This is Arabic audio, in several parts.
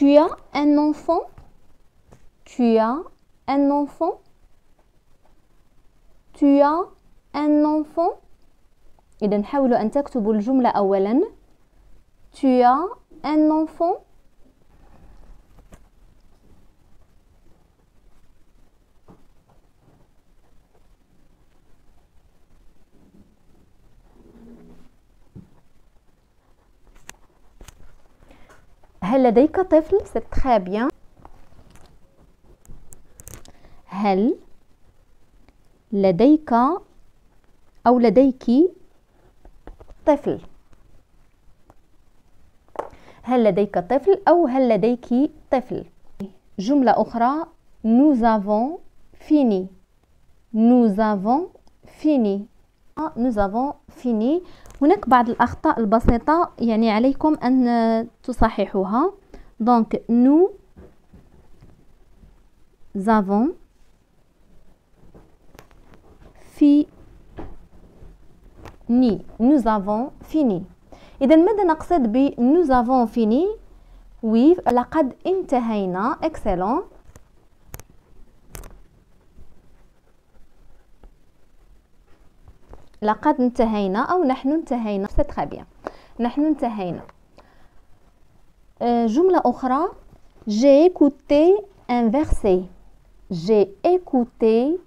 Tu as un enfant Tu as un enfant Tu as un enfant إذا حاولوا أن تكتبوا الجملة أولا Tu as un enfant هل لديك طفل؟ Très bien. هل لديك أو لديك طفل؟ هل لديك طفل أو هل لديك طفل؟ جملة أخرى Nous avons fini. Nous avons fini. Nous avons fini. هناك بعض الأخطاء البسيطة يعني عليكم أن تصححوها. donc nous avons fini avons fini إذا ماذا نقصد ب avons fini oui لقد انتهينا. excellent لقد انتهينا أو نحن انتهينا. سي تري بيان نحن انتهينا. جملة أخرى. J'ai écouté un verset. J'ai écouté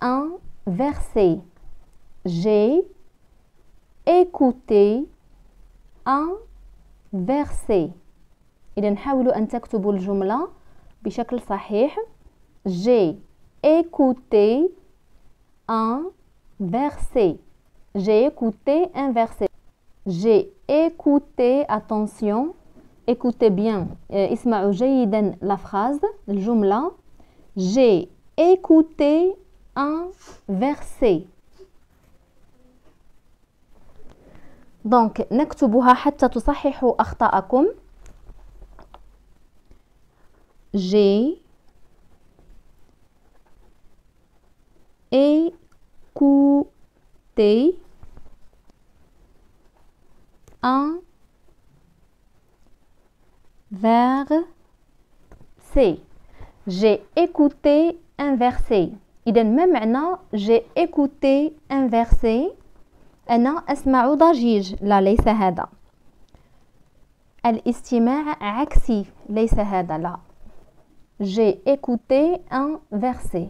un verset. J'ai écouté un verset. إذا حاولوا أن تكتبوا الجملة بشكل صحيح. J'ai écouté un verset. J'ai écouté un verset. J'ai écouté, attention, écoutez bien, اسمعوا جيدا la phrase, الجملة. J'ai écouté un verset. Donc نكتبها حتى تصححوا أخطاءكم. J'ai écouté un verset j'ai écouté un verset. إذا ما معنى j'ai écouté un verset أنا أسمع ضجيج لا ليس هذا. الاستماع عكسي ليس هذا لا. J'ai écouté un verset.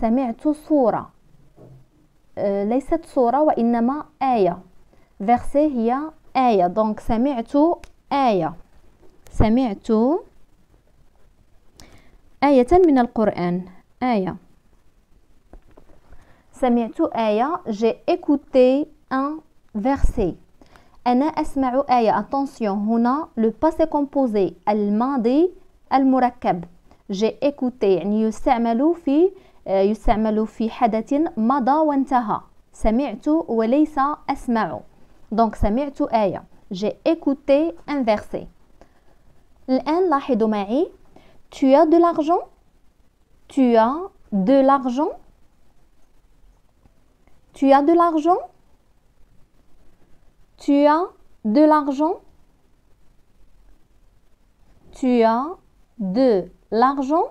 سمعت سورة. ليست سورة وإنما آية. verset هي آية donc سمعت آية سمعت آية من القرآن آية سمعت آية j'ai écouté ان verset. أنا أسمع آية attention هنا le passé composé الماضي المركب j'ai écouté. يعني يستعمل في يستعمل في حدث مضى وانتهى سمعت وليس أسمع دونك سمعت آية j'ai écouté un verset الآن لاحظوا معي tu as de l'argent tu as de l'argent tu as de l'argent tu as de l'argent tu as de l'argent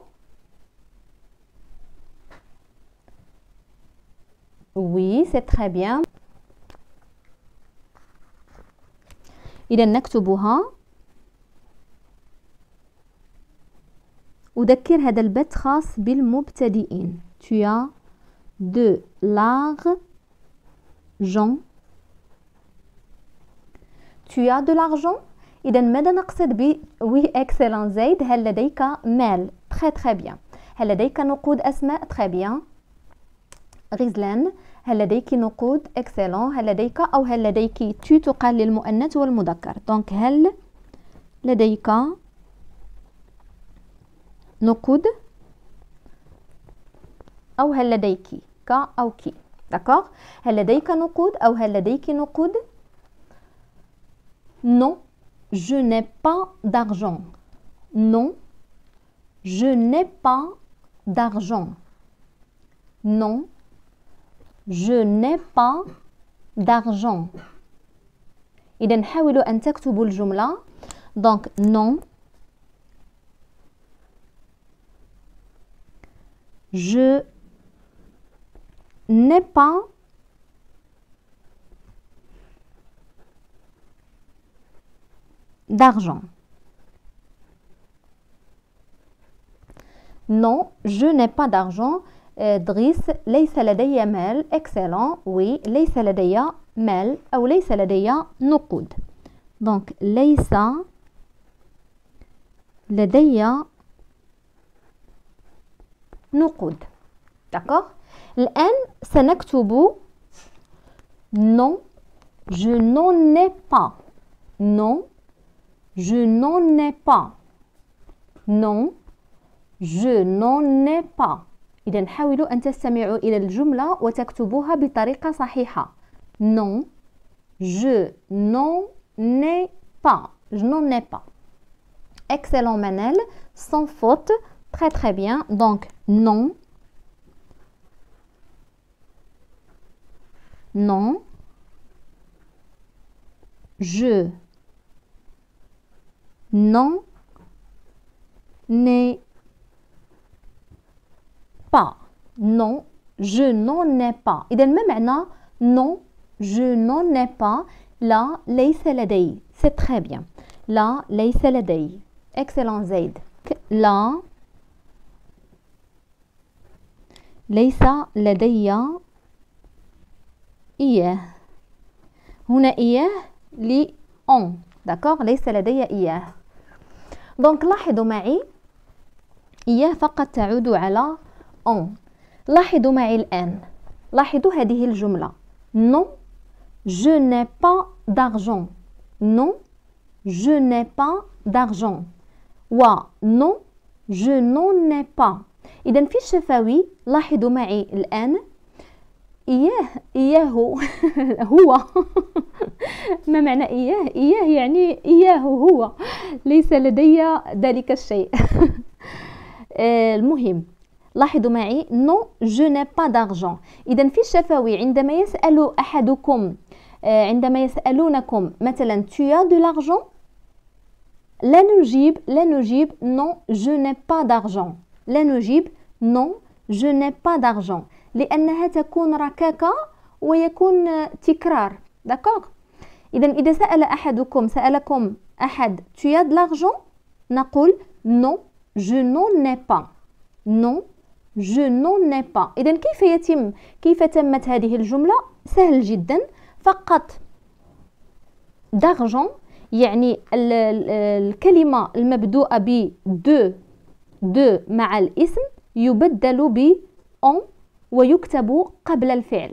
Oui, c'est très bien. إذا نكتبها. أذكر هذا البث خاص بالمبتدئين. Tu as de l'argent tu as de l'argent إذا ماذا نقصد ب oui Ikselon زيد هل لديك مال؟ très très bien هل لديك نقود أسماء؟ très bien غزلان هل لديك نقود؟ اكسلون هل لديك أو هل لديك tu تقال للمؤنث والمذكر؟ donc هل لديك نقود؟ أو هل لديك ك أو كي داكوغ هل لديك نقود أو هل لديك نقود؟ Non. Je n'ai pas d'argent. Non. Je n'ai pas d'argent. Non. je n'ai pas d'argent. إذا حاولوا أن تكتبوا الجملة donc non je n'ai pas d'argent. Non, je n'ai pas d'argent. دريس ليس لدي مال excellent oui ليس لدي مال أو ليس لدي نقود donc ليس لدي نقود d'accord الآن سنكتب non je n'en ai pas non je n'en ai pas non je n'en ai pas إذا حاولوا أن تستمعوا إلى الجملة وتكتبوها بطريقة صحيحة non je n'en ai pas je n'en ai pas excellent Manel sans faute très très bien donc non non je n'en ai pas. Non je n'en ai pas. إذا ما معنى non je n'en ai pas. لا ليس لدي c'est très bien. لا ليس لدي excellent زيد لا ليس لدي إياه هنا إياه لي on. D'accord? ليس لدي إياه دونك لاحظوا معي إياه فقط تعود على on لاحظوا معي الآن. لاحظوا هذه الجملة. Non je n'ai pas d'argent. Non je n'ai pas d'argent. و non je n'en ai pas. إذا في الشفوي لاحظوا معي الآن. إياه إياه هو. ما معنى إياه؟ إياه يعني إياه هو. ليس لدي ذلك الشيء. المهم. لاحظوا معي non je n'ai pas d'argent. اذا في الشفوي عندما يسأل أحدكم عندما يسألونكم مثلا tu as de l'argent لا نجيب لا نجيب non je n'ai pas d'argent. لا نجيب non je n'ai pas d'argent. لأنها تكون ركاكة ويكون تكرار. d'accord اذا إذا سأل أحدكم سألكم أحد tu as de نقول non je n'en ai pas. non je n'en ai pas. إذا كيف يتم؟ كيف تمت هذه الجملة؟ سهل جدا. فقط d'argent يعني الكلمة المبدوءة ب de de مع الاسم يبدل ب en ويكتب قبل الفعل.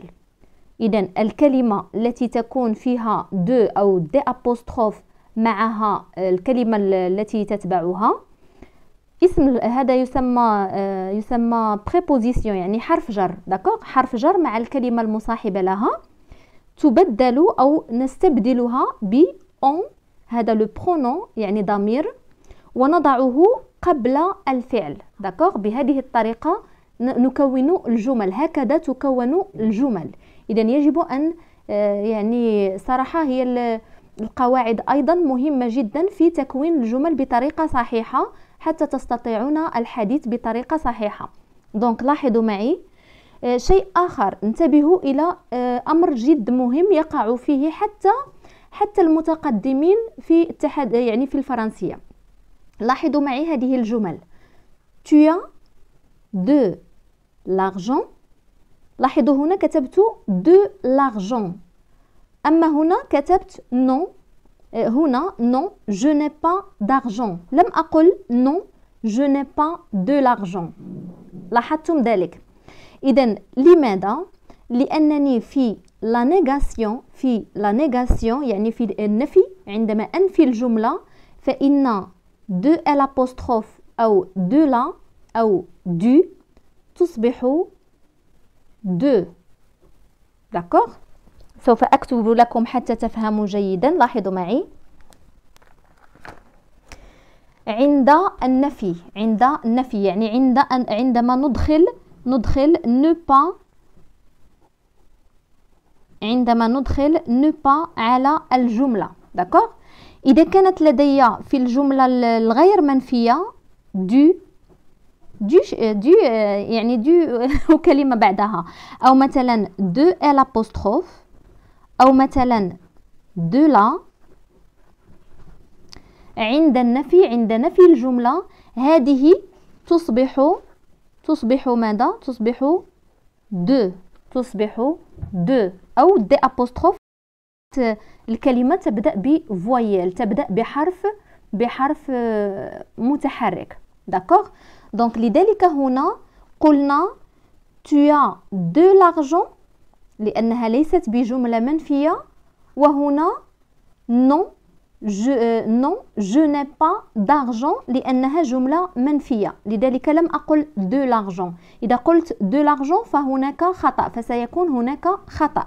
إذا الكلمة التي تكون فيها de أو de apostrophe معها الكلمة التي تتبعها اسم هذا يسمى آه، يسمى préposition يعني حرف جر d'accord حرف جر مع الكلمة المصاحبة لها تبدل أو نستبدلها ب en هذا le pronom يعني ضمير ونضعه قبل الفعل d'accord بهذه الطريقة نكون الجمل هكذا تكون الجمل. اذا يجب أن آه، يعني صراحة هي القواعد أيضا مهمة جدا في تكوين الجمل بطريقة صحيحة. حتى تستطيعون الحديث بطريقة صحيحة. donc لاحظوا معي آه، شيء آخر. انتبهوا إلى آه، أمر جد مهم يقع فيه حتى حتى المتقدمين في التحد يعني في الفرنسية. لاحظوا معي هذه الجمل. Tu as de l'argent. لاحظوا هنا كتبت de l'argent. أما هنا كتبت non. هنا non je n'ai pas d'argent. لم أقل non je n'ai pas de l'argent. لاحظتم ذلك إذا لماذا لأنني في la négation في la négation يعني في النفي عندما أنفي الجملة فإن de l'apostrophe أو de la أو du تصبح de d'accord سوف أكتب لكم حتى تفهموا جيدا. لاحظوا معي. عند النفي عند النفي يعني عند عندما ندخل ندخل ne pas عندما ندخل ne pas على الجملة. d'accord إذا كانت لدي في الجملة الغير منفية du du du يعني du وكلمة بعدها أو مثلا de l'apostrophe أو مثلا de la عند النفي عند نفي الجملة هذه تصبح تصبح ماذا؟ تصبح de تصبح de أو d apostrophe الكلمة تبدأ ب voyelle تبدأ بحرف بحرف متحرك. d'accord donc لذلك هنا قلنا tu as de l'argent لأنها ليست بجملة منفية. وهنا non je, euh, non je n'ai pas d'argent لأنها جملة منفية. لذلك لم أقل de l'argent. إذا قلت de l'argent فهناك خطأ. فسيكون هناك خطأ.